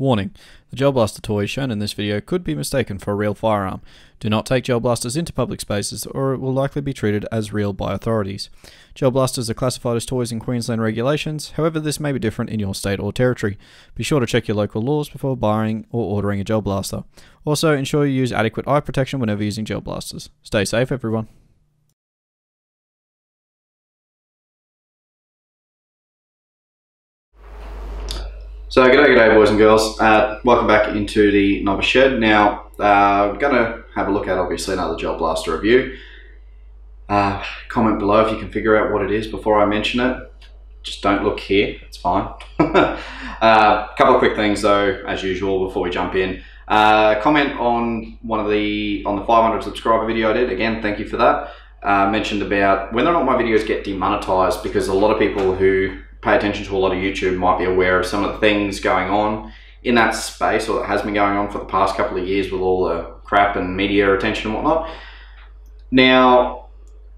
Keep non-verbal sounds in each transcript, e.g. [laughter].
Warning, the Gel Blaster toy shown in this video could be mistaken for a real firearm. Do not take gel blasters into public spaces or it will likely be treated as real by authorities. Gel blasters are classified as toys in Queensland regulations, however this may be different in your state or territory. Be sure to check your local laws before buying or ordering a gel blaster. Also, ensure you use adequate eye protection whenever using gel blasters. Stay safe everyone. So, g'day, g'day, boys and girls. Uh, welcome back into the Novice Shed. Now, uh, we're going to have a look at obviously another Gel Blaster review. Uh, comment below if you can figure out what it is before I mention it. Just don't look here, it's fine. A [laughs] uh, couple of quick things though, as usual, before we jump in. Uh, comment on one of the on the 500 subscriber video I did. Again, thank you for that. Uh, mentioned about whether or not my videos get demonetized because a lot of people who pay attention to a lot of YouTube might be aware of some of the things going on in that space or that has been going on for the past couple of years with all the crap and media attention and whatnot. Now,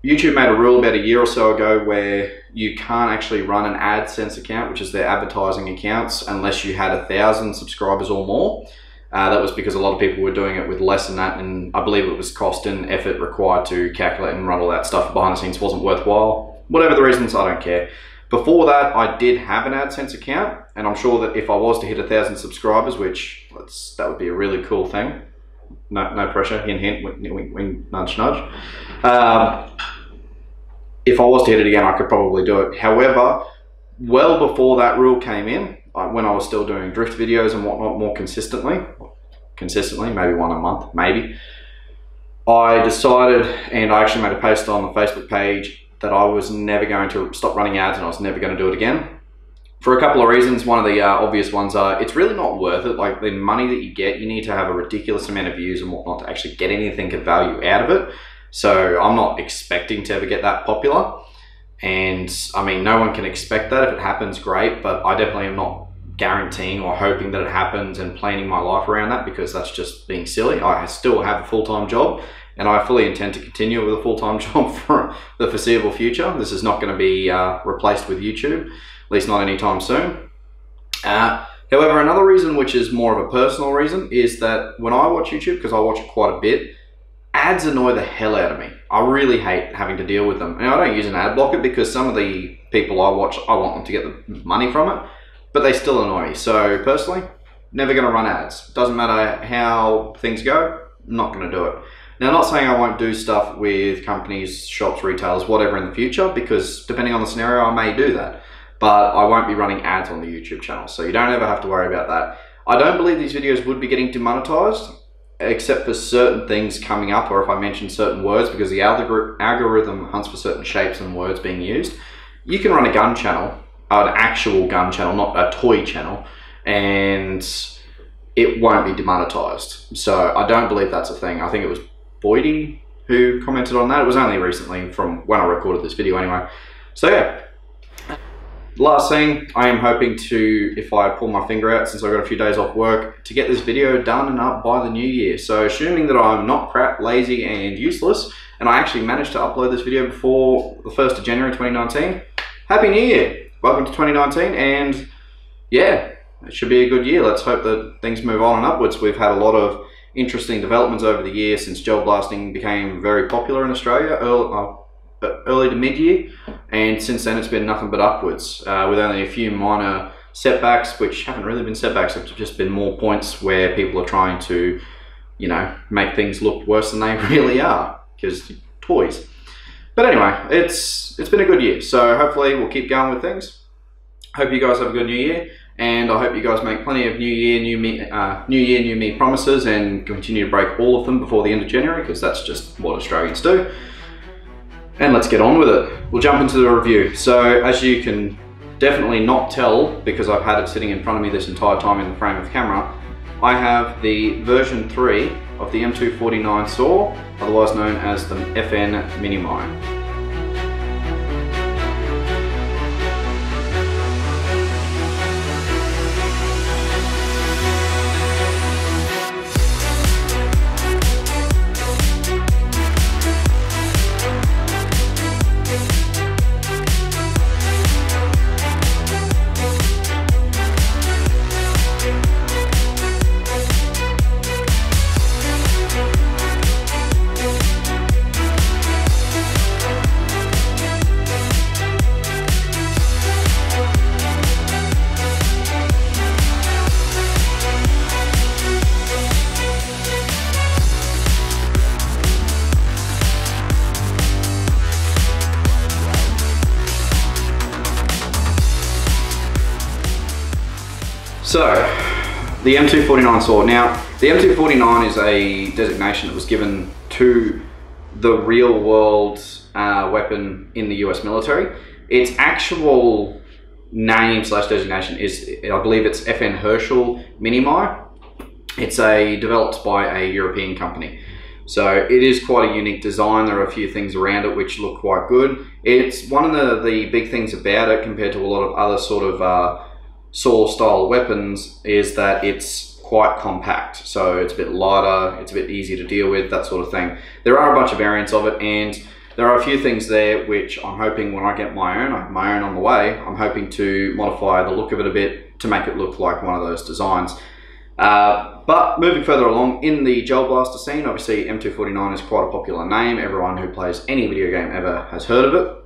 YouTube made a rule about a year or so ago where you can't actually run an AdSense account, which is their advertising accounts, unless you had a thousand subscribers or more. Uh, that was because a lot of people were doing it with less than that, and I believe it was cost and effort required to calculate and run all that stuff behind the scenes wasn't worthwhile. Whatever the reasons, I don't care. Before that, I did have an AdSense account, and I'm sure that if I was to hit a thousand subscribers, which that would be a really cool thing. No, no pressure. Hint, hint. Nudge, nudge. Um, if I was to hit it again, I could probably do it. However, well before that rule came in, when I was still doing drift videos and whatnot more consistently, consistently, maybe one a month, maybe. I decided, and I actually made a post on the Facebook page that I was never going to stop running ads and I was never going to do it again. For a couple of reasons. One of the uh, obvious ones are it's really not worth it. Like the money that you get, you need to have a ridiculous amount of views and whatnot to actually get anything of value out of it. So I'm not expecting to ever get that popular. And I mean, no one can expect that. If it happens, great. But I definitely am not guaranteeing or hoping that it happens and planning my life around that because that's just being silly. I still have a full time job and I fully intend to continue with a full-time [laughs] job for the foreseeable future. This is not going to be uh, replaced with YouTube, at least not anytime soon. Uh, however, another reason, which is more of a personal reason, is that when I watch YouTube, because I watch it quite a bit, ads annoy the hell out of me. I really hate having to deal with them. And I don't use an ad blocker because some of the people I watch, I want them to get the money from it, but they still annoy me. So personally, never going to run ads. Doesn't matter how things go, not going to do it. Now, I'm not saying I won't do stuff with companies, shops, retailers, whatever in the future, because depending on the scenario, I may do that. But I won't be running ads on the YouTube channel, so you don't ever have to worry about that. I don't believe these videos would be getting demonetized, except for certain things coming up, or if I mention certain words, because the algorithm hunts for certain shapes and words being used. You can run a gun channel, an actual gun channel, not a toy channel, and it won't be demonetized. So I don't believe that's a thing. I think it was Boydie who commented on that. It was only recently from when I recorded this video anyway. So yeah. Last thing, I am hoping to, if I pull my finger out since I've got a few days off work, to get this video done and up by the new year. So assuming that I'm not crap, lazy and useless, and I actually managed to upload this video before the 1st of January 2019, Happy New Year! Welcome to 2019 and yeah, it should be a good year. Let's hope that things move on and upwards. We've had a lot of interesting developments over the year since gel blasting became very popular in Australia early, uh, early to mid year, and since then it's been nothing but upwards, uh, with only a few minor setbacks, which haven't really been setbacks, have just been more points where people are trying to, you know, make things look worse than they [laughs] really are, because toys. But anyway, it's it's been a good year, so hopefully we'll keep going with things. Hope you guys have a good new year and I hope you guys make plenty of New Year, New Me, uh, New Year, New Me promises and continue to break all of them before the end of January because that's just what Australians do. And let's get on with it. We'll jump into the review. So as you can definitely not tell because I've had it sitting in front of me this entire time in the frame of camera, I have the version 3 of the M249 saw, otherwise known as the FN Minimi. the M249 SAW. Now, the M249 is a designation that was given to the real world uh, weapon in the US military. Its actual name slash designation is, I believe it's FN Herstal Minimi. It's a developed by a European company. So it is quite a unique design. There are a few things around it which look quite good. It's one of the, the big things about it compared to a lot of other sort of uh, saw style weapons is that it's quite compact. So it's a bit lighter, it's a bit easier to deal with, that sort of thing. There are a bunch of variants of it and there are a few things there which I'm hoping when I get my own, I have my own on the way, I'm hoping to modify the look of it a bit to make it look like one of those designs. Uh, but moving further along, in the Gel Blaster scene, obviously M249 is quite a popular name. Everyone who plays any video game ever has heard of it.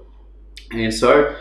And so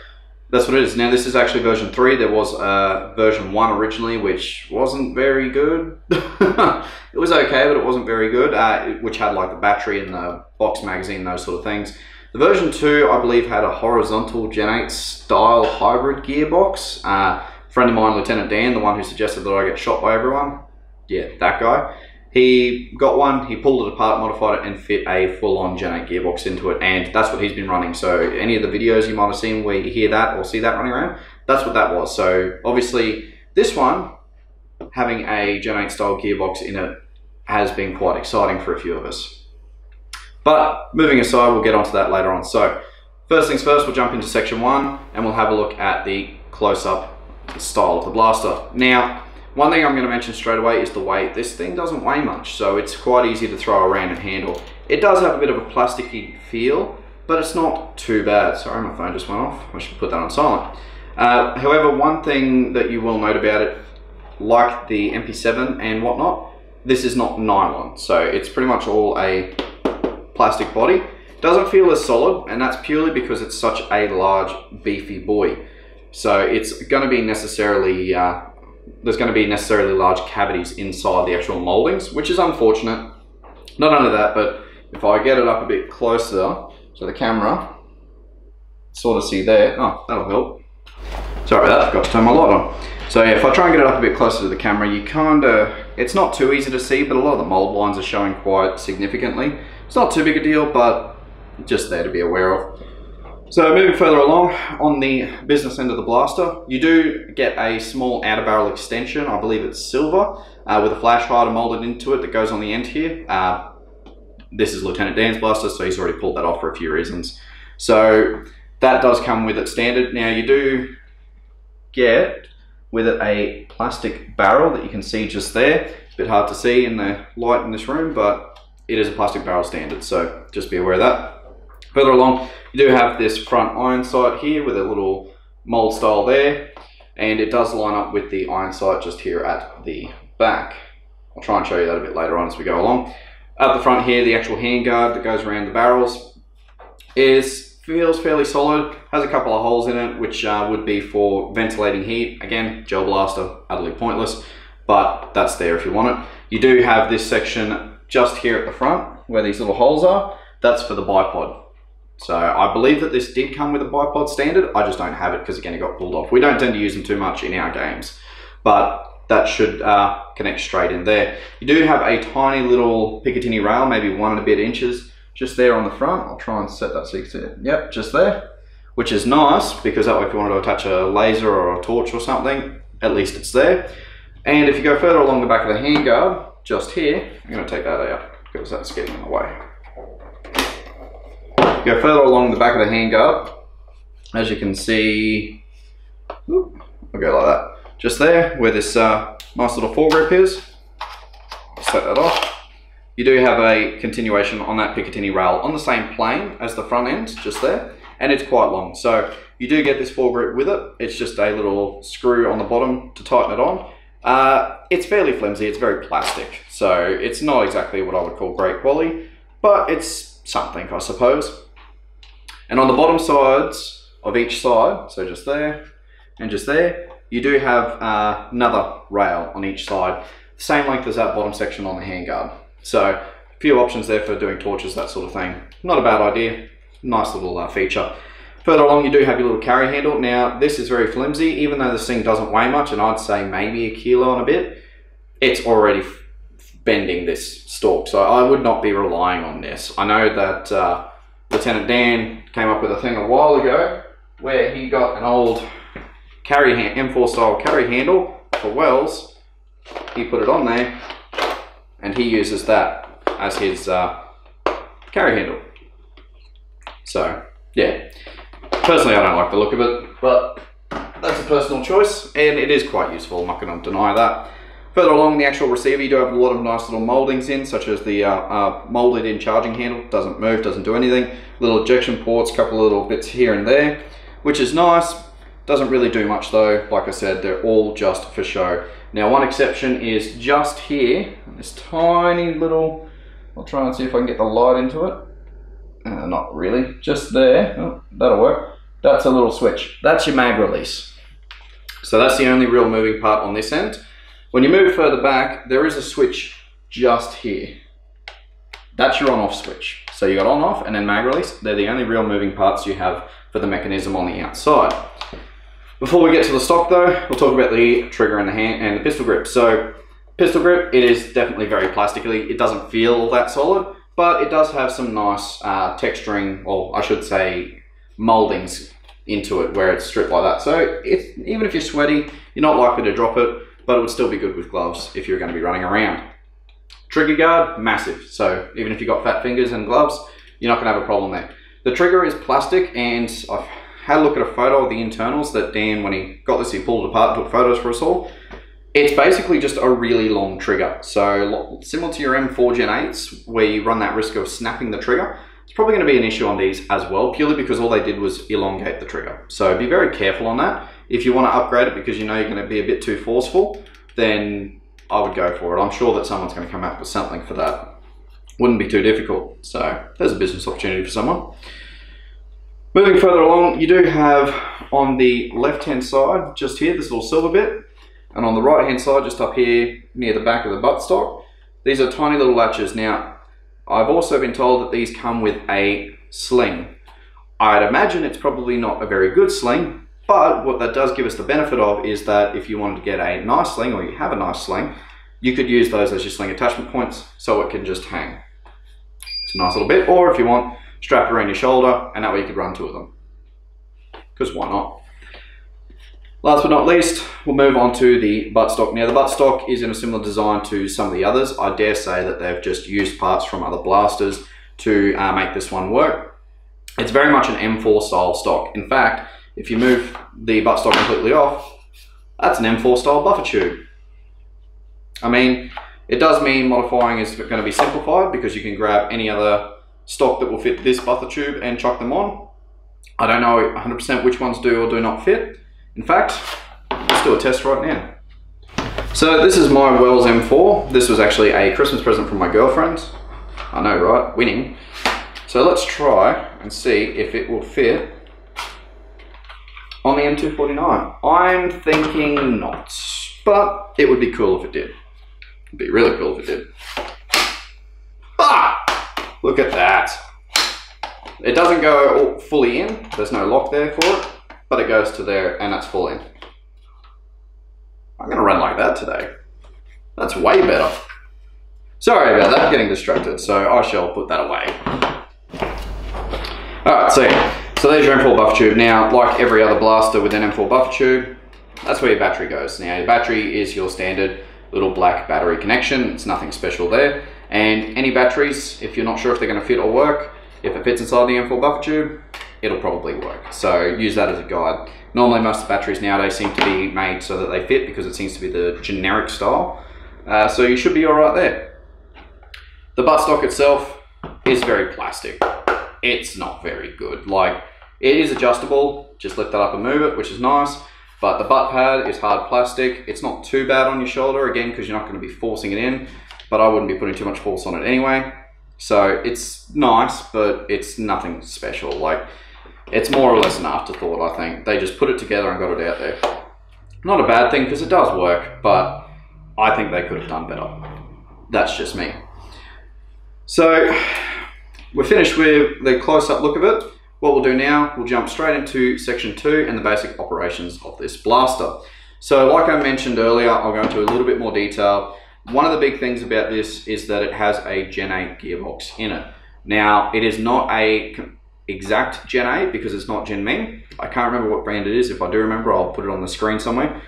that's what it is. Now this is actually version 3. There was uh, version 1 originally, which wasn't very good. [laughs] it was okay, but it wasn't very good, uh, which had like the battery and the box magazine, those sort of things. The version 2, I believe, had a horizontal Gen 8 style hybrid gearbox. Uh, friend of mine, Lieutenant Dan, the one who suggested that I get shot by everyone, yeah, that guy. He got one, he pulled it apart, modified it, and fit a full-on Gen 8 gearbox into it, and that's what he's been running. So any of the videos you might have seen where you hear that or see that running around, that's what that was. So obviously, this one, having a Gen 8 style gearbox in it, has been quite exciting for a few of us. But moving aside, we'll get onto that later on. So first things first, we'll jump into section one, and we'll have a look at the close-up style of the blaster. Now, one thing I'm going to mention straight away is the weight. This thing doesn't weigh much, so it's quite easy to throw around and handle. It does have a bit of a plasticky feel, but it's not too bad. Sorry, my phone just went off. I should put that on silent. Uh, however, one thing that you will note about it, like the MP7 and whatnot, this is not nylon, so it's pretty much all a plastic body. Doesn't feel as solid, and that's purely because it's such a large, beefy boy. So it's going to be necessarily, uh, there's going to be necessarily large cavities inside the actual moldings, which is unfortunate. Not only that, but if I get it up a bit closer to the camera, sort of see there, oh, that'll help. Sorry about that, I forgot to turn my light on. So yeah, if I try and get it up a bit closer to the camera, you kind of, it's not too easy to see, but a lot of the mold lines are showing quite significantly. It's not too big a deal, but just there to be aware of. So moving further along on the business end of the blaster, you do get a small outer barrel extension. I believe it's silver uh, with a flash hider molded into it that goes on the end here. Uh, this is Lieutenant Dan's blaster, so he's already pulled that off for a few reasons. So that does come with it standard. Now you do get with it a plastic barrel that you can see just there. A bit hard to see in the light in this room, but it is a plastic barrel standard, so just be aware of that. Further along, you do have this front iron sight here with a little mold style there, and it does line up with the iron sight just here at the back. I'll try and show you that a bit later on as we go along. At the front here, the actual handguard that goes around the barrels is feels fairly solid, has a couple of holes in it, which uh, would be for ventilating heat. Again, gel blaster, utterly pointless, but that's there if you want it. You do have this section just here at the front, where these little holes are. That's for the bipod. So I believe that this did come with a bipod standard. I just don't have it because again, it got pulled off. We don't tend to use them too much in our games, but that should uh, connect straight in there. You do have a tiny little Picatinny rail, maybe one and a bit inches, just there on the front. I'll try and set that so you can see it. Yep, just there, which is nice because that way if you wanted to attach a laser or a torch or something, at least it's there. And if you go further along the back of the handguard, just here, I'm gonna take that out because that's getting in the way. Go further along the back of the handguard, as you can see, I'll go like that. Just there, where this uh, nice little foregrip is, set that off. You do have a continuation on that Picatinny rail on the same plane as the front end, just there, and it's quite long. So you do get this foregrip with it. It's just a little screw on the bottom to tighten it on. Uh, it's fairly flimsy, it's very plastic, so it's not exactly what I would call great quality, but it's something, I suppose. And on the bottom sides of each side, so just there and just there, you do have uh, another rail on each side, same length as that bottom section on the handguard. So a few options there for doing torches, that sort of thing. Not a bad idea, nice little uh, feature. Further along, you do have your little carry handle. Now, this is very flimsy, even though this thing doesn't weigh much, and I'd say maybe a kilo and a bit. it's already bending this stalk. So I would not be relying on this. I know that uh, Lieutenant Dan came up with a thing a while ago where he got an old carry hand, M4 style carry handle for wells. He put it on there and he uses that as his uh, carry handle. So, yeah. Personally, I don't like the look of it, but that's a personal choice, and it is quite useful. I'm not going to deny that. Further along the actual receiver, you do have a lot of nice little mouldings in, such as the uh, uh, moulded in charging handle, doesn't move, doesn't do anything. Little ejection ports, a couple of little bits here and there, which is nice. Doesn't really do much though. Like I said, they're all just for show. Now, one exception is just here, this tiny little, I'll try and see if I can get the light into it. Uh, not really, just there, oh, that'll work. That's a little switch. That's your mag release. So that's the only real moving part on this end. When you move further back, there is a switch just here. That's your on-off switch. So you got on-off and then mag release. They're the only real moving parts you have for the mechanism on the outside. Before we get to the stock though, we'll talk about the trigger and the hand and the pistol grip. So pistol grip, it is definitely very plastically. It doesn't feel that solid, but it does have some nice uh, texturing, or I should say moldings into it where it's stripped like that. So if, even if you're sweaty, you're not likely to drop it, but it would still be good with gloves if you're going to be running around. Trigger guard, massive. So even if you've got fat fingers and gloves, you're not going to have a problem there. The trigger is plastic and I've had a look at a photo of the internals that Dan, when he got this, he pulled it apart, took photos for us all. It's basically just a really long trigger. So similar to your M4 Gen 8s, where you run that risk of snapping the trigger, it's probably going to be an issue on these as well, purely because all they did was elongate the trigger. So be very careful on that. If you want to upgrade it because you know you're going to be a bit too forceful, then I would go for it. I'm sure that someone's going to come up with something for that. Wouldn't be too difficult. So there's a business opportunity for someone. Moving further along, you do have on the left-hand side, just here, this little silver bit, and on the right-hand side, just up here near the back of the buttstock, these are tiny little latches. Now, I've also been told that these come with a sling. I'd imagine it's probably not a very good sling, but what that does give us the benefit of is that if you wanted to get a nice sling or you have a nice sling, you could use those as your sling attachment points so it can just hang. It's a nice little bit, or if you want, strap around your shoulder, and that way you could run two of them. Because why not? Last but not least, we'll move on to the buttstock. Now the buttstock is in a similar design to some of the others. I dare say that they've just used parts from other blasters to uh, make this one work. It's very much an M4 style stock. In fact, if you move the buttstock completely off, that's an M4 style buffer tube. I mean, it does mean modifying is going to be simplified because you can grab any other stock that will fit this buffer tube and chuck them on. I don't know 100% which ones do or do not fit. In fact, let's do a test right now. So this is my Wells M4. This was actually a Christmas present from my girlfriend. I know, right? Winning. So let's try and see if it will fit on the M249. I'm thinking not, but it would be cool if it did. It'd be really cool if it did. Ah! Look at that. It doesn't go fully in. There's no lock there for it, but it goes to there and that's full in. I'm gonna run like that today. That's way better. Sorry about that, getting distracted, so I shall put that away. Alright, so, so there's your M4 buffer tube. Now, like every other blaster with an M4 buffer tube, that's where your battery goes. Now, your battery is your standard little black battery connection. It's nothing special there. And any batteries, if you're not sure if they're going to fit or work, if it fits inside the M4 buffer tube, it'll probably work. So use that as a guide. Normally most batteries nowadays seem to be made so that they fit because it seems to be the generic style. Uh, so you should be all right there. The buttstock itself is very plastic. It's not very good. Like, it is adjustable. Just lift that up and move it, which is nice. But the butt pad is hard plastic. It's not too bad on your shoulder, again, because you're not going to be forcing it in but I wouldn't be putting too much force on it anyway. So it's nice, but it's nothing special. Like, it's more or less an afterthought, I think. They just put it together and got it out there. Not a bad thing, because it does work, but I think they could have done better. That's just me. So, we're finished with the close-up look of it. What we'll do now, we'll jump straight into section two and the basic operations of this blaster. So like I mentioned earlier, I'll go into a little bit more detail one of the big things about this is that it has a Gen 8 gearbox in it. Now, it is not a exact Gen 8 because it's not Jinming. I can't remember what brand it is. If I do remember, I'll put it on the screen somewhere.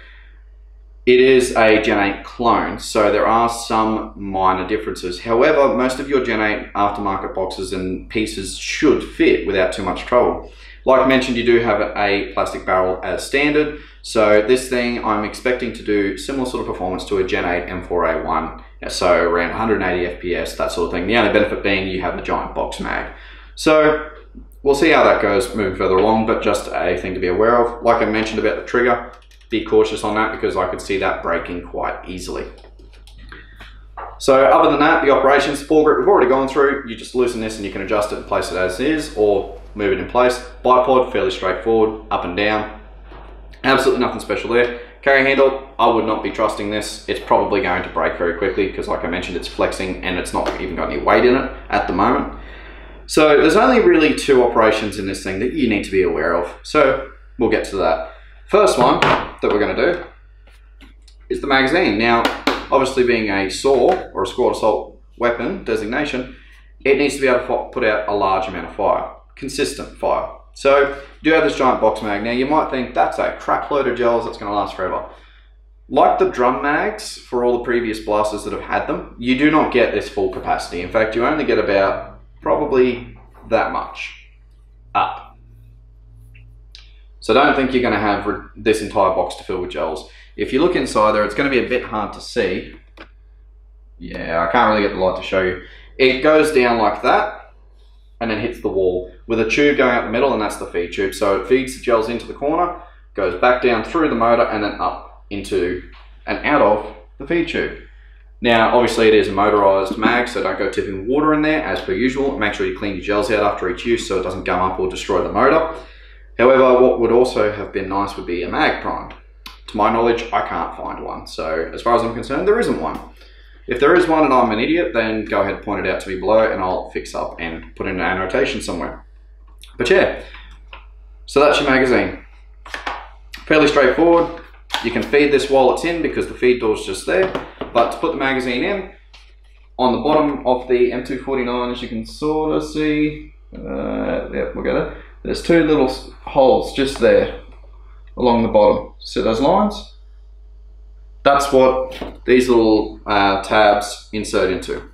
It is a Gen 8 clone, so there are some minor differences. However, most of your Gen 8 aftermarket boxes and pieces should fit without too much trouble. Like I mentioned, you do have a plastic barrel as standard, so this thing I'm expecting to do similar sort of performance to a Gen 8 M4A1, so around 180 FPS, that sort of thing. The only benefit being you have a giant box mag. So we'll see how that goes moving further along, but just a thing to be aware of. Like I mentioned about the trigger, be cautious on that because I could see that breaking quite easily. So other than that, the operations ball grip we've already gone through. You just loosen this and you can adjust it and place it as is or move it in place. Bipod, fairly straightforward, up and down. Absolutely nothing special there. Carry handle, I would not be trusting this. It's probably going to break very quickly because like I mentioned, it's flexing and it's not even got any weight in it at the moment. So there's only really two operations in this thing that you need to be aware of. So we'll get to that. First one that we're going to do is the magazine. Now, obviously being a SAW or a squad assault weapon designation, it needs to be able to put out a large amount of fire, consistent fire. So you do have this giant box mag. Now you might think that's a crap load of gels that's going to last forever. Like the drum mags for all the previous blasters that have had them, you do not get this full capacity. In fact, you only get about probably that much up. So don't think you're going to have this entire box to fill with gels. If you look inside there, it's going to be a bit hard to see. Yeah, I can't really get the light to show you. It goes down like that and then hits the wall with a tube going out the middle and that's the feed tube. So it feeds the gels into the corner, goes back down through the motor and then up into and out of the feed tube. Now, obviously it is a motorized mag, so don't go tipping water in there as per usual. Make sure you clean your gels out after each use so it doesn't gum up or destroy the motor. However, what would also have been nice would be a mag prime. To my knowledge, I can't find one. So as far as I'm concerned, there isn't one. If there is one and I'm an idiot, then go ahead and point it out to me below and I'll fix up and put in an annotation somewhere. But yeah, so that's your magazine. Fairly straightforward. You can feed this while it's in because the feed door's just there. But to put the magazine in, on the bottom of the M249, as you can sort of see, uh, yep, we'll get it. There's two little holes just there along the bottom. See those lines? That's what these little uh, tabs insert into.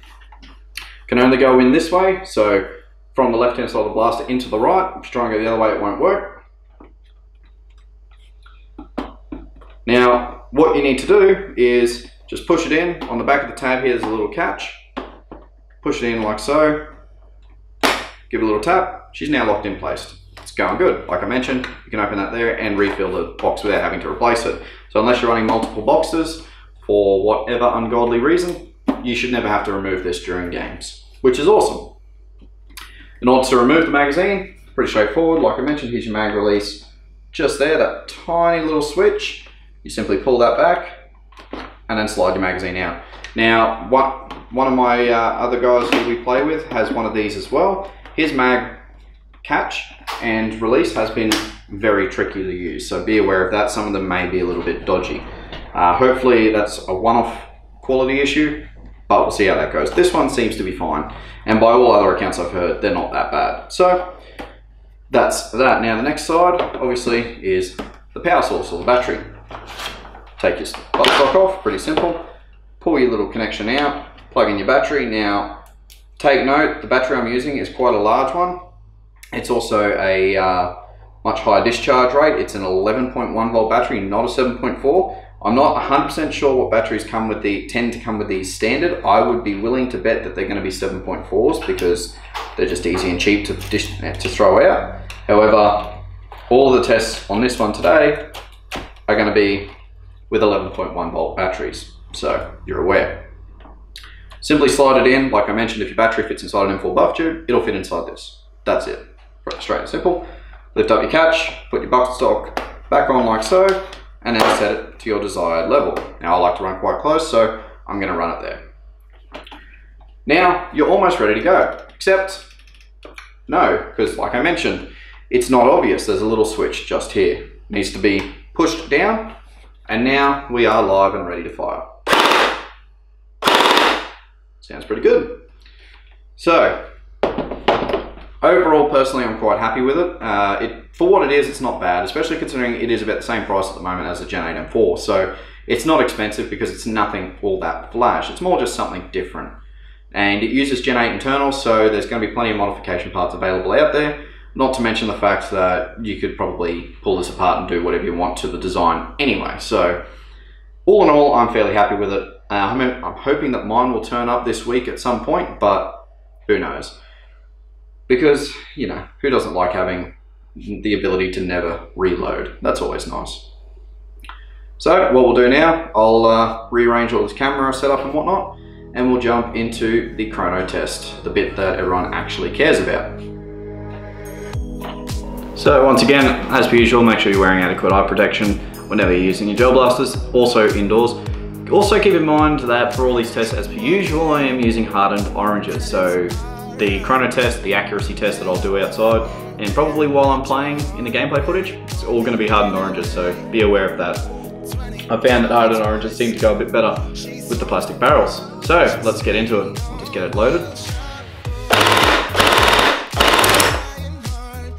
Can only go in this way, so from the left hand side of the blaster into the right. If you try and go the other way, it won't work. Now, what you need to do is just push it in. On the back of the tab here, there's a little catch. Push it in like so. Give it a little tap. She's now locked in place It's going good. Like I mentioned, you can open that there and refill the box without having to replace it. So unless you're running multiple boxes for whatever ungodly reason, you should never have to remove this during games, which is awesome. In order to remove the magazine, pretty straightforward. Like I mentioned, here's your mag release. Just there, that tiny little switch. You simply pull that back and then slide your magazine out. Now, what, one of my uh, other guys who we play with has one of these as well. His mag catch and release has been very tricky to use. So be aware of that. Some of them may be a little bit dodgy. Uh, hopefully that's a one-off quality issue, but we'll see how that goes. This one seems to be fine. And by all other accounts I've heard, they're not that bad. So that's that. Now the next side, obviously, is the power source or the battery. Take your buttstock off, pretty simple. Pull your little connection out, plug in your battery. Now, take note, the battery I'm using is quite a large one. It's also a uh, much higher discharge rate. It's an 11.1 volt battery, not a 7.4. I'm not 100% sure what batteries come with the tend to come with these standard. I would be willing to bet that they're going to be 7.4s because they're just easy and cheap to dish, to throw out. However, all the tests on this one today are going to be with 11.1 volt batteries, so you're aware. Simply slide it in, like I mentioned, if your battery fits inside an M4 buff tube, it'll fit inside this. That's it straight and simple. Lift up your catch, put your bucket stock back on like so, and then set it to your desired level. Now I like to run quite close, so I'm gonna run it there. Now you're almost ready to go, except no, because like I mentioned, it's not obvious. There's a little switch just here. It needs to be pushed down, and now we are live and ready to fire. Sounds pretty good. So, overall, personally, I'm quite happy with it. Uh, it for what it is, it's not bad, especially considering it is about the same price at the moment as the Gen 8 M4. So, it's not expensive because it's nothing all that flash. It's more just something different. And it uses Gen 8 internals, so there's going to be plenty of modification parts available out there. Not to mention the fact that you could probably pull this apart and do whatever you want to the design anyway. So, all in all, I'm fairly happy with it. Uh, I'm, I'm hoping that mine will turn up this week at some point, but who knows? Because, you know, who doesn't like having the ability to never reload? That's always nice. So, what we'll do now, I'll uh, rearrange all this camera setup and whatnot, and we'll jump into the chrono test, the bit that everyone actually cares about. So once again, as per usual, make sure you're wearing adequate eye protection whenever you're using your gel blasters, also indoors. Also keep in mind that for all these tests, as per usual, I am using hardened oranges. So the chrono test, the accuracy test that I'll do outside, and probably while I'm playing in the gameplay footage, it's all gonna be hardened oranges, so be aware of that. I found that hardened oranges seem to go a bit better with the plastic barrels. So let's get into it. I'll just get it loaded.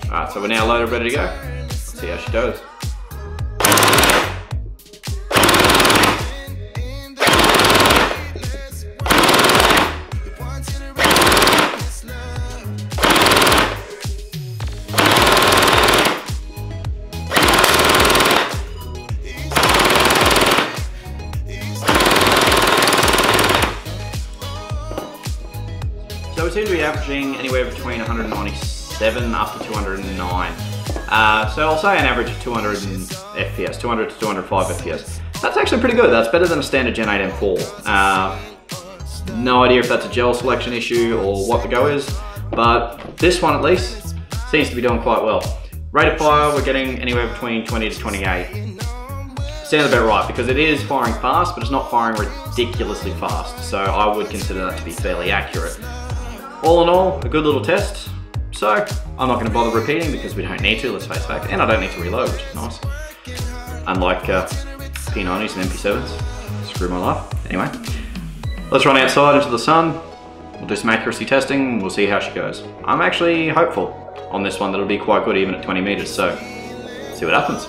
Alright, so we're now loaded, ready to go. Let's see how she goes. Averaging anywhere between 197 up to 209. Uh, so I'll say an average of 200 FPS, 200 to 205 FPS. That's actually pretty good. That's better than a standard Gen 8 M4. Uh, no idea if that's a gel selection issue or what the go is, but this one at least seems to be doing quite well. Rate of fire, we're getting anywhere between 20 to 28. Sounds about right because it is firing fast, but it's not firing ridiculously fast. So I would consider that to be fairly accurate. All in all, a good little test. So I'm not going to bother repeating because we don't need to, let's face fact. And I don't need to reload, which is nice. Unlike uh, P90s and MP7s. Screw my life. Anyway, let's run outside into the sun. We'll do some accuracy testing. We'll see how she goes. I'm actually hopeful on this one that it'll be quite good even at 20 meters. So see what happens.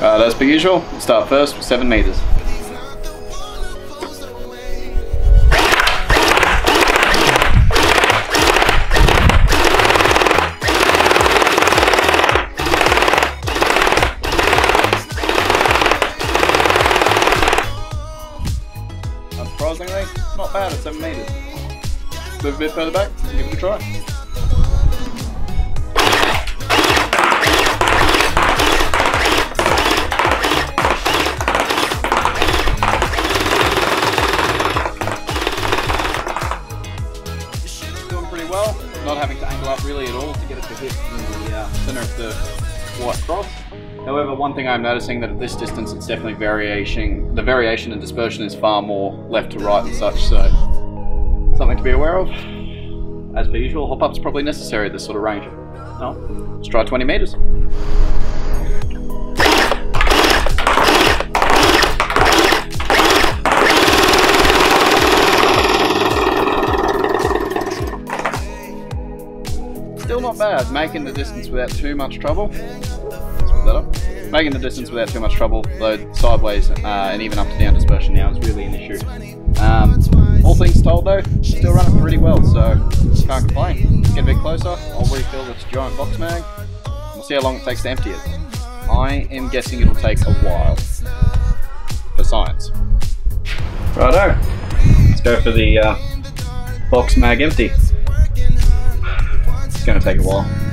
Uh, as per usual, start first with 7 meters. 7 meters. Move a bit further back, give it a try. Doing pretty well, not having to angle up really at all to get it to hit in the uh, center of the white cross. However, one thing I'm noticing that at this distance it's definitely variation. The variation and dispersion is far more left to right and such, so to be aware of. As per usual, hop up's probably necessary at this sort of range. No, let's try 20 meters. Still not bad, making the distance without too much trouble. Making the distance without too much trouble, though sideways uh, and even up to down dispersion now is really an issue. Um, all things told though, still running pretty well, so can't complain. Get a bit closer, I'll refill this giant box mag. We'll see how long it takes to empty it. I am guessing it'll take a while for science. Righto. Let's go for the uh, box mag empty. It's to take a while.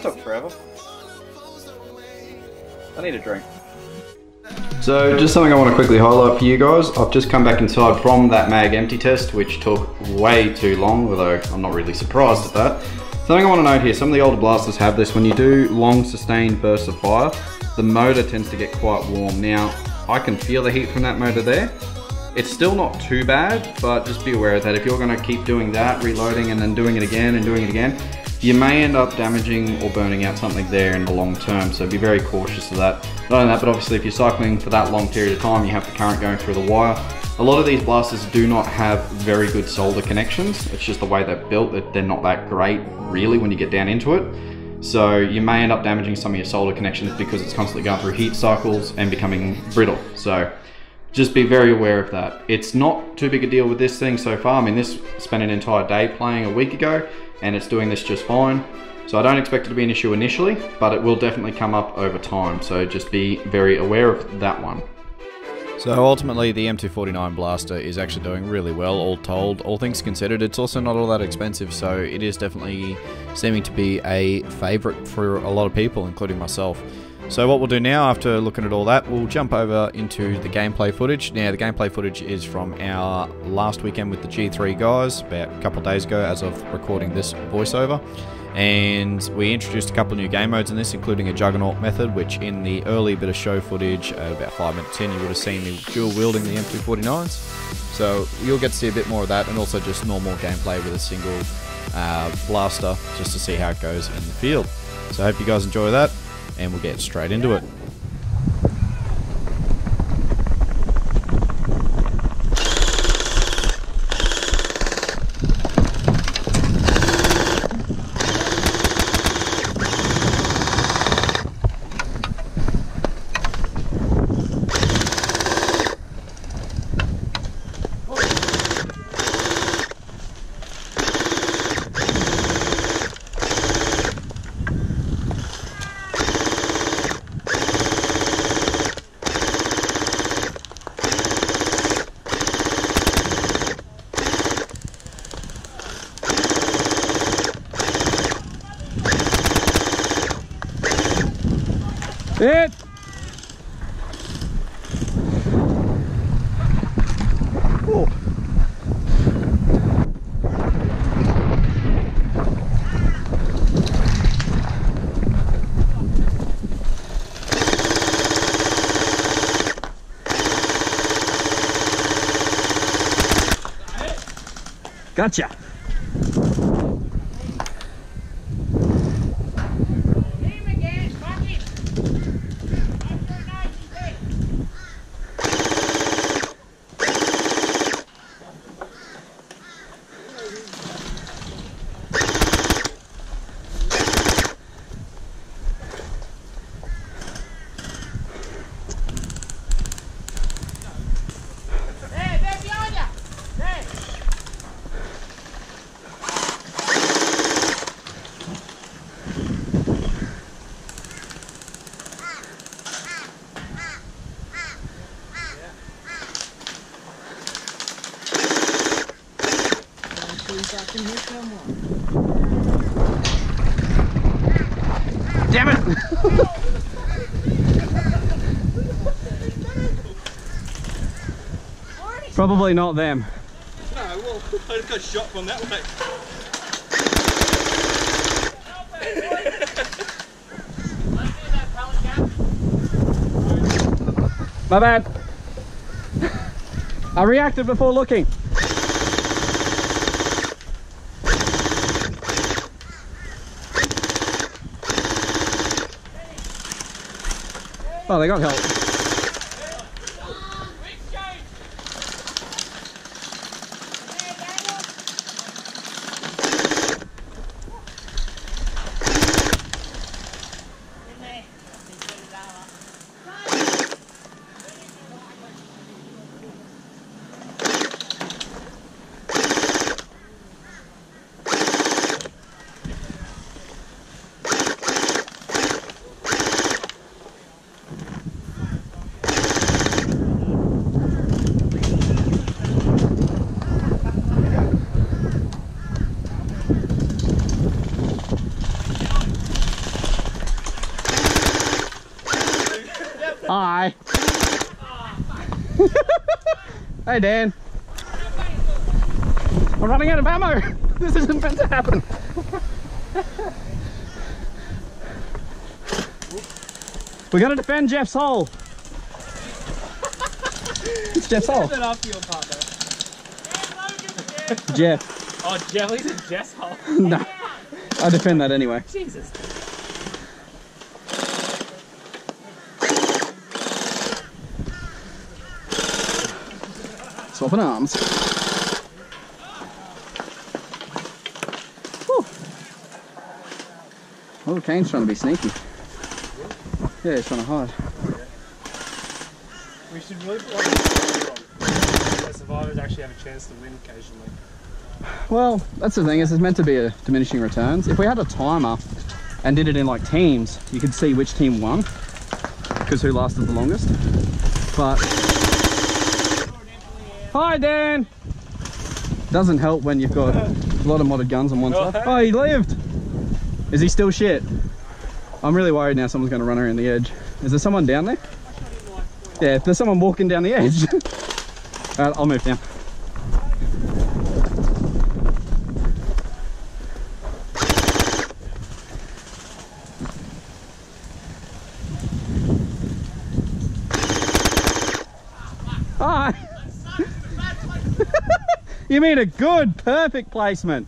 That took forever. I need a drink. So just something I want to quickly highlight for you guys. I've just come back inside from that mag empty test, which took way too long, although I'm not really surprised at that. Something I want to note here, some of the older blasters have this. When you do long sustained bursts of fire, the motor tends to get quite warm. Now, I can feel the heat from that motor there. It's still not too bad, but just be aware of that. If you're gonna keep doing that, reloading and then doing it again and doing it again, you may end up damaging or burning out something there in the long term. So be very cautious of that. Not only that, but obviously if you're cycling for that long period of time, you have the current going through the wire. A lot of these blasters do not have very good solder connections. It's just the way they're built. that They're not that great really when you get down into it. So you may end up damaging some of your solder connections because it's constantly going through heat cycles and becoming brittle. So just be very aware of that. It's not too big a deal with this thing so far. I mean, this spent an entire day playing a week ago and it's doing this just fine. So I don't expect it to be an issue initially, but it will definitely come up over time. So just be very aware of that one. So ultimately, the M249 Blaster is actually doing really well, all told. All things considered, it's also not all that expensive, so it is definitely seeming to be a favourite for a lot of people, including myself. So what we'll do now, after looking at all that, we'll jump over into the gameplay footage. Now, the gameplay footage is from our last weekend with the G3 guys, about a couple days ago as of recording this voiceover and we introduced a couple new game modes in this, including a Juggernaut method, which in the early bit of show footage, at about 5 minutes in, you would have seen me dual wielding the M249s. So you'll get to see a bit more of that, and also just normal gameplay with a single uh, blaster, just to see how it goes in the field. So I hope you guys enjoy that, and we'll get straight into it. 不要讲。Probably not them. No, well, I got shot from that way. My bad. I reacted before looking. Oh, they got help. Dan. I'm running out of ammo. [laughs] This isn't meant to happen. We're gonna defend Jeff's hole. It's Jeff's hole. That after your partner. Jeff. Oh, Jelly's a Jess hole. [laughs] No. I defend that anyway. Jesus. Swapping arms. Whew. Oh, Kane's trying to be sneaky. Yeah, he's trying to hide. We should really put like a survivor on. So survivors actually have a chance to win occasionally. Well, that's the thing is it's meant to be a diminishing returns. If we had a timer and did it in like teams, you could see which team won because who lasted the longest. But hi Dan. Doesn't help when you've got a lot of modded guns on one side. Oh, he lived. Is he still shit? I'm really worried now. Someone's going to run around the edge. Is there someone down there? Yeah, if there's someone walking down the edge. [laughs] Alright, I'll move down. Hi. You mean a good, perfect placement.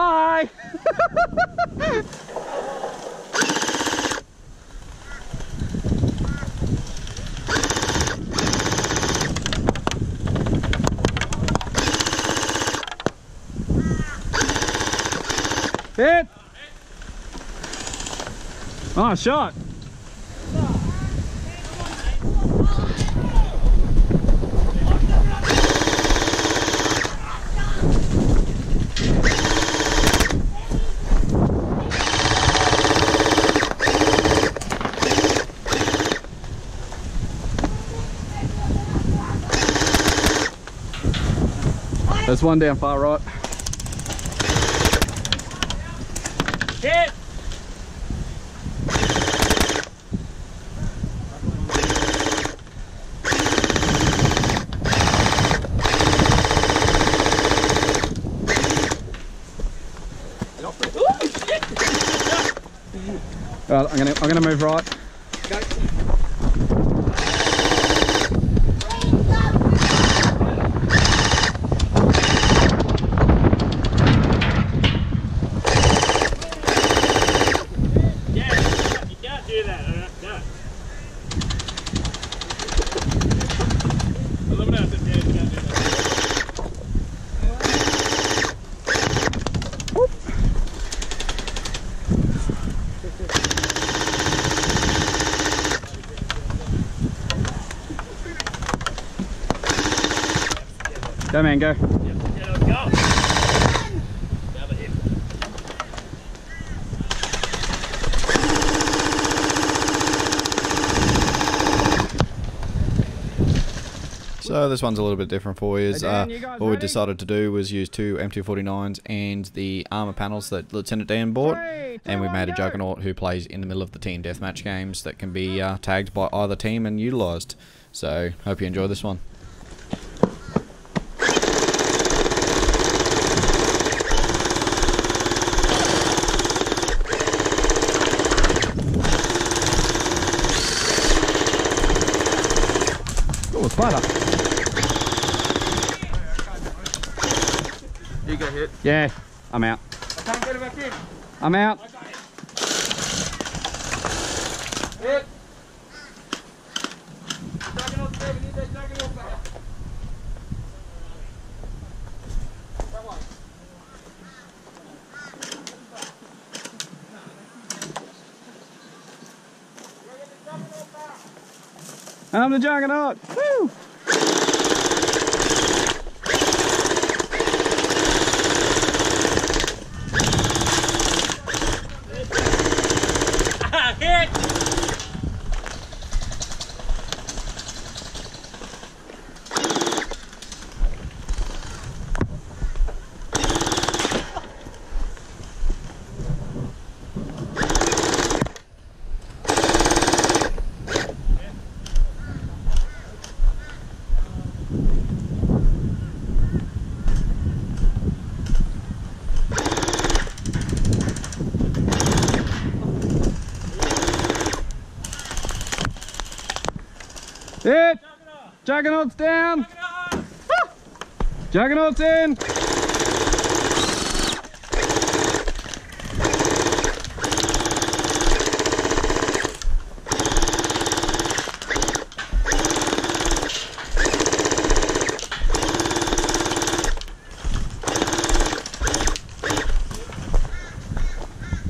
Hi. Hit. Oh, shot. There's one down far right. Hit! Right, I'm gonna I'm gonna move right. Yeah, you can't do that. uh, No. I love it how it says, yeah, you can't do that. Go man, go. Yeah, let's go. Another hit. So this one's a little bit different for you. Uh, Dan, you guys what we decided to do was use two M249s and the armor panels that Lieutenant Dan bought, Three, two, and we made a. Juggernaut who plays in the middle of the team deathmatch games that can be uh, tagged by either team and utilized. So hope you enjoy this one. You go hit. Yeah, I'm out. I can't get it back in. I'm out. Hit. Juggernaut seven, hit that juggernaut back. Come on. I'm the juggernaut. Woo! Hit! Juggernaut's down! Juggernaut's in!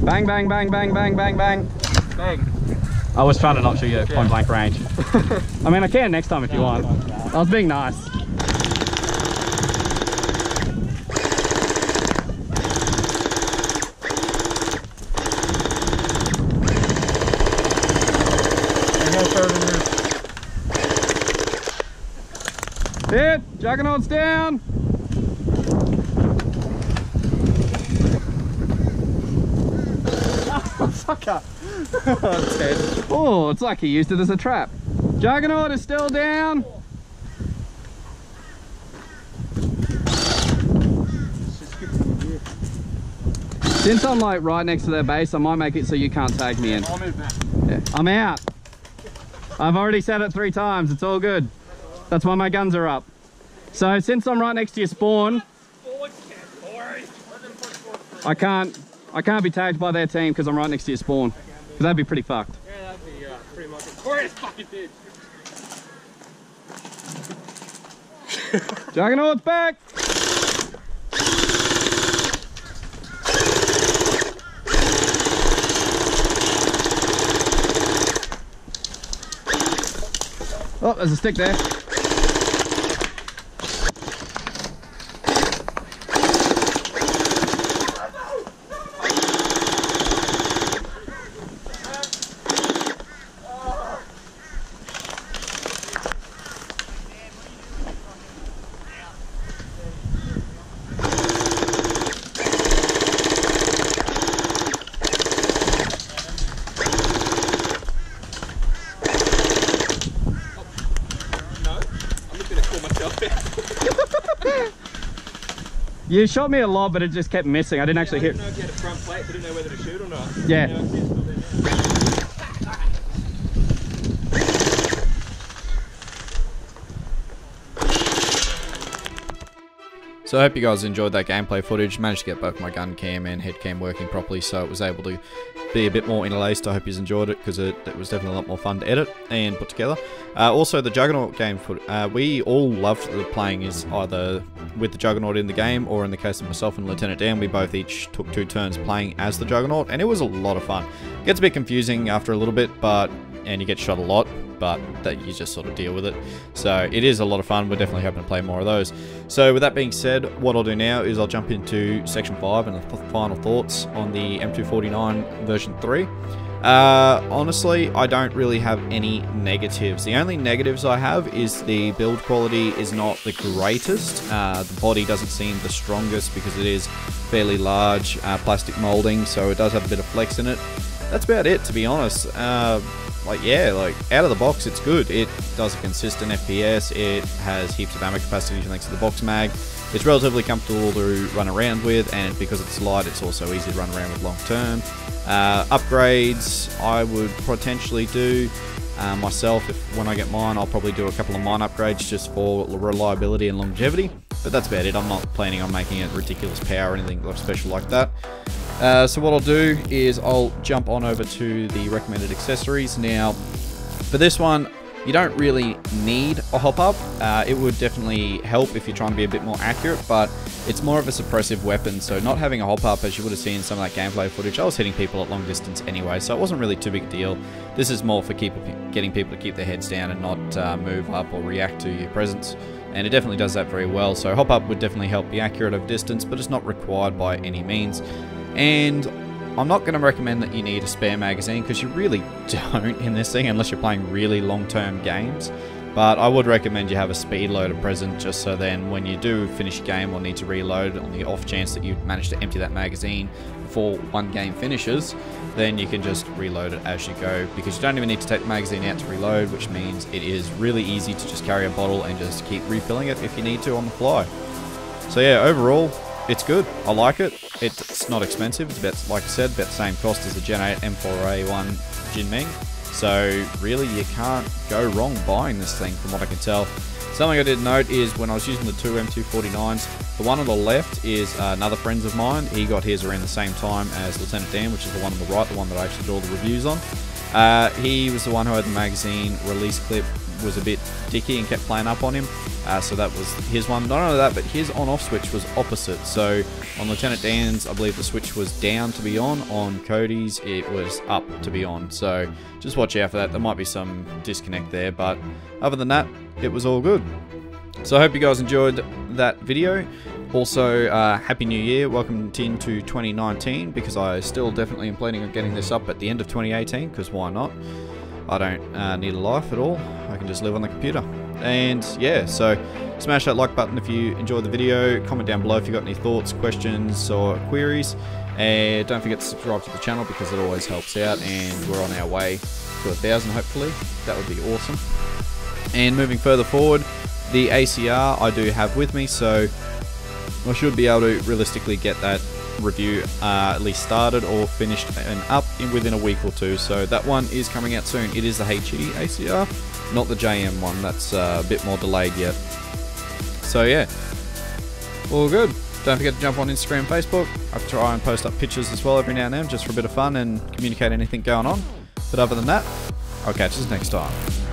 Bang, bang, bang, bang, bang, bang, bang. Bang. I was trying to not shoot you at point blank range. [laughs] I mean, I can next time if you want. I was being nice. Hit! Juggernaut's down! Oh, oh, it's like he used it as a trap. Juggernaut is still down. Since I'm like right next to their base, I might make it so you can't tag me in. I'll move back. Yeah, I'm out. I've already said it three times. It's all good. That's why my guns are up. So since I'm right next to your spawn, I can't I can't be tagged by their team because I'm right next to your spawn. Because that'd be pretty fucked. Yeah, that'd be uh, pretty much. Course, it's [laughs] fucking did. Juggernaut's back! Oh, there's a stick there. You shot me a lot, but it just kept missing. I didn't actually hit. know if you had a front plate, but didn't know whether to shoot or not. Yeah. So I hope you guys enjoyed that gameplay footage. Managed to get both my gun cam and head cam working properly, so it was able to be a bit more interlaced. I hope you enjoyed it because it, it was definitely a lot more fun to edit and put together. Uh, also, the Juggernaut game. Uh, we all loved playing is either with the Juggernaut in the game, or in the case of myself and Lieutenant Dan, we both each took two turns playing as the Juggernaut, and it was a lot of fun. gets a bit confusing after a little bit, but and you get shot a lot, but that you just sort of deal with it. So it is a lot of fun. We're definitely hoping to play more of those. So with that being said, what I'll do now is I'll jump into section five and the th- final thoughts on the M249 version three. Uh, honestly, I don't really have any negatives. The only negatives I have is the build quality is not the greatest. Uh, the body doesn't seem the strongest because it is fairly large uh, plastic molding, so it does have a bit of flex in it. That's about it, to be honest. Uh, like yeah, like out of the box, it's good. It does a consistent FPS. It has heaps of ammo capacity thanks to the box mag. It's relatively comfortable to run around with, and because it's light, it's also easy to run around with long term. Uh, upgrades, I would potentially do uh, myself. If when I get mine, I'll probably do a couple of mine upgrades just for reliability and longevity. But that's about it. I'm not planning on making it ridiculous power or anything special like that. Uh, so what I'll do is I'll jump on over to the recommended accessories. Now, for this one, You don't really need a hop up. Uh, it would definitely help if you're trying to be a bit more accurate, but it's more of a suppressive weapon. So not having a hop up, as you would have seen in some of that gameplay footage, I was hitting people at long distance anyway, so it wasn't really too big a deal. This is more for keep, getting people to keep their heads down and not uh, move up or react to your presence. And it definitely does that very well. So hop up would definitely help be accurate of distance, but it's not required by any means. And I'm not going to recommend that you need a spare magazine because you really [laughs] don't in this thing unless you're playing really long-term games. But I would recommend you have a speed loader present just so then when you do finish a game or need to reload on the off chance that you manage to empty that magazine before one game finishes, then you can just reload it as you go because you don't even need to take the magazine out to reload, which means it is really easy to just carry a bottle and just keep refilling it if you need to on the fly. So yeah, overall, it's good. I like it. It's not expensive. It's about, like I said, about the same cost as the Gen 8 M4A1 Jinming. So really, you can't go wrong buying this thing, from what I can tell. Something I did note is when I was using the two M249s, the one on the left is another friend of mine. He got his around the same time as Lieutenant Dan, which is the one on the right, the one that I actually did all the reviews on. Uh, he was the one who had the magazine release clip was a bit dicky and kept playing up on him. Uh, so that was his one. Not only that, but his on-off switch was opposite. So on Lieutenant Dan's, I believe the switch was down to be on. On Cody's, it was up to be on. So just watch out for that. There might be some disconnect there, but other than that, it was all good. So I hope you guys enjoyed that video. Also, uh, Happy New Year. Welcome into 2019 because I still definitely am planning on getting this up at the end of 2018 because why not? I don't uh, need a life at all. I can just live on the computer. And yeah, so smash that like button if you enjoyed the video. Comment down below if you got any thoughts, questions, or queries. And don't forget to subscribe to the channel because it always helps out. And we're on our way to a thousand, hopefully. That would be awesome. And moving further forward, the ACR I do have with me, so I should be able to realistically get that review uh, at least started or finished and up in within a week or two. So that one is coming out soon. It is the HE ACR, not the JM one. That's uh, a bit more delayed yet. So yeah, all good. Don't forget to jump on Instagram Facebook. I try and post up pictures as well every now and then just for a bit of fun and communicate anything going on. But other than that, I'll catch us next time.